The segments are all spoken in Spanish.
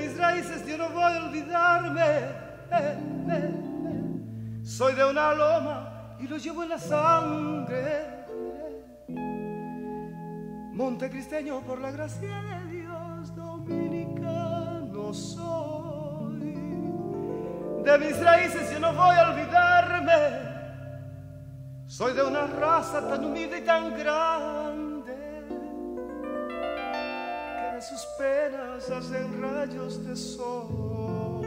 de mis raíces yo no voy a olvidarme. Soy de una loma y lo llevo en la sangre. Montecristeño por la gracia de Dios, dominicano soy. De mis raíces yo no voy a olvidarme. Soy de una raza tan humilde y tan grande sus penas hacen rayos de sol.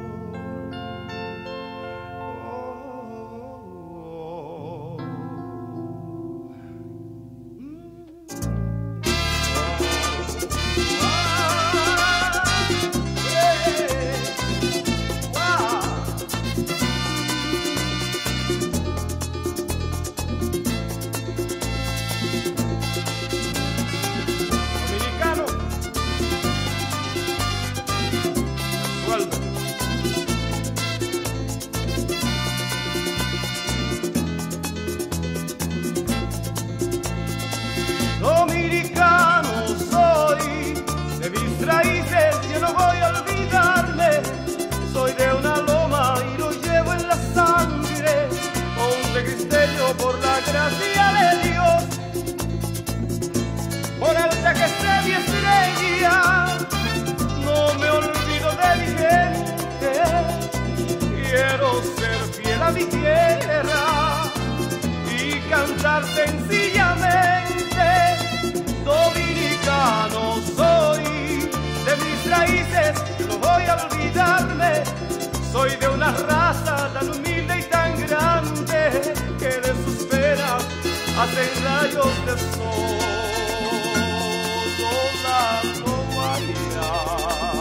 Ser fiel a mi tierra y cantar sencillamente, dominicano soy, de mis raíces no voy a olvidarme, soy de una raza tan humilde y tan grande que de sus venas hacen rayos de sol. Solano María.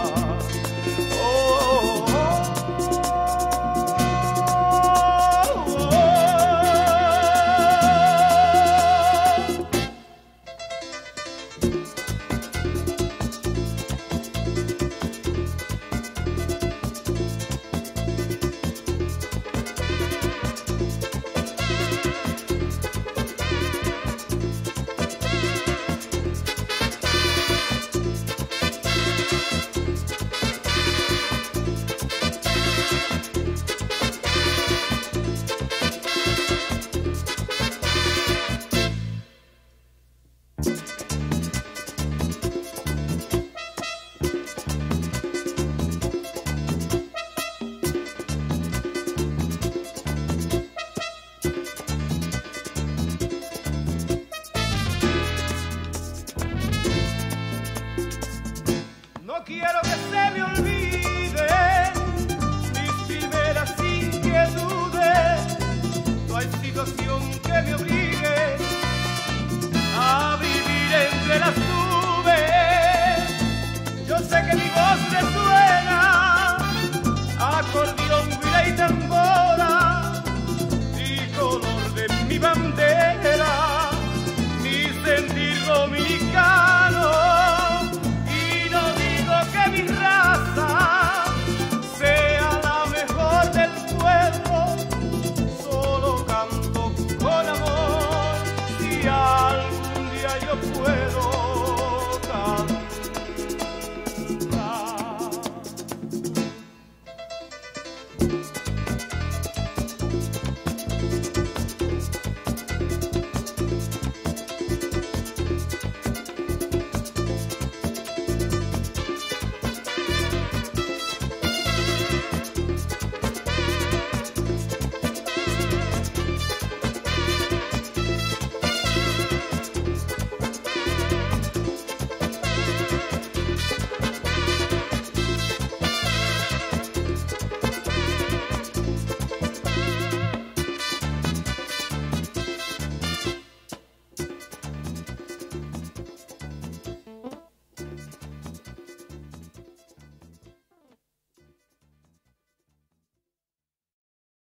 puedo.